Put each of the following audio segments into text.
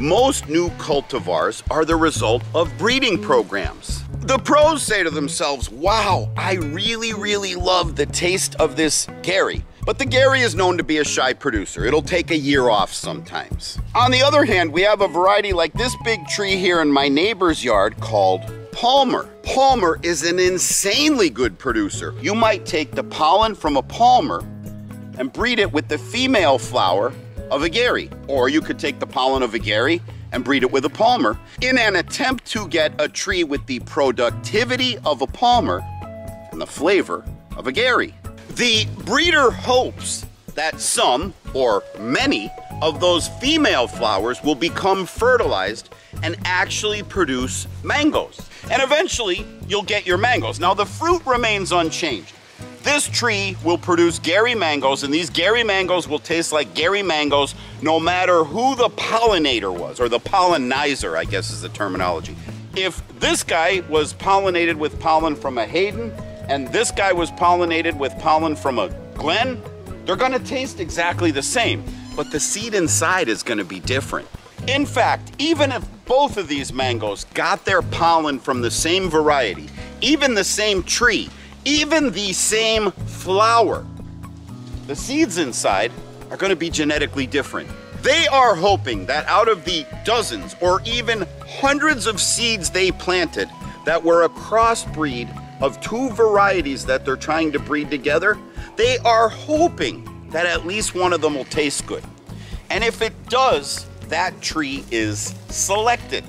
Most new cultivars are the result of breeding programs. The pros say to themselves, wow, I really, really love the taste of this Gary. But the Gary is known to be a shy producer. It'll take a year off sometimes. On the other hand, we have a variety like this big tree here in my neighbor's yard called Palmer. Palmer is an insanely good producer. You might take the pollen from a Palmer and breed it with the female flower of a Gary. Or you could take the pollen of a Gary and breed it with a Palmer in an attempt to get a tree with the productivity of a Palmer and the flavor of a Gary. The breeder hopes that some or many of those female flowers will become fertilized and actually produce mangoes. And eventually, you'll get your mangoes. Now, the fruit remains unchanged. This tree will produce Gary mangoes, and these Gary mangoes will taste like Gary mangoes no matter who the pollinator was, or the pollinizer, I guess is the terminology. If this guy was pollinated with pollen from a Haden, and this guy was pollinated with pollen from a Glenn, they're gonna taste exactly the same, but the seed inside is gonna be different. In fact, even if both of these mangoes got their pollen from the same variety, even the same tree, even the same flower, the seeds inside are going to be genetically different. They are hoping that out of the dozens or even hundreds of seeds they planted that were a crossbreed of two varieties that they're trying to breed together, they are hoping that at least one of them will taste good. And if it does, that tree is selected.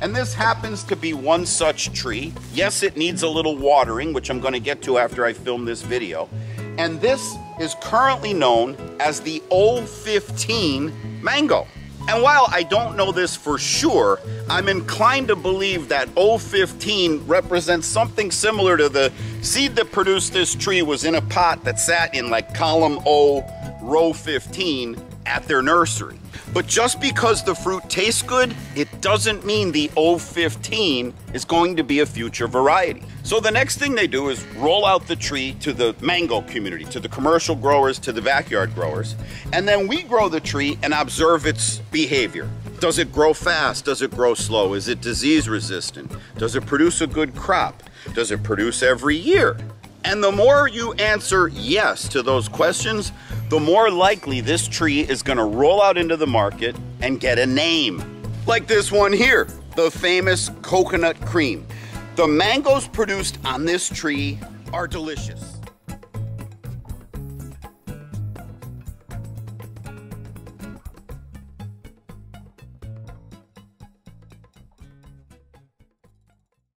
And this happens to be one such tree. Yes, it needs a little watering, which I'm gonna get to after I film this video. And this is currently known as the O15 mango. And while I don't know this for sure, I'm inclined to believe that O15 represents something similar to the seed that produced this tree was in a pot that sat in like column O, row 15 at their nursery. But just because the fruit tastes good, it doesn't mean the O15 is going to be a future variety. So the next thing they do is roll out the tree to the mango community, to the commercial growers, to the backyard growers, and then we grow the tree and observe its behavior. Does it grow fast? Does it grow slow? Is it disease resistant? Does it produce a good crop? Does it produce every year? And the more you answer yes to those questions, the more likely this tree is going to roll out into the market and get a name. Like this one here, the famous coconut cream. The mangoes produced on this tree are delicious.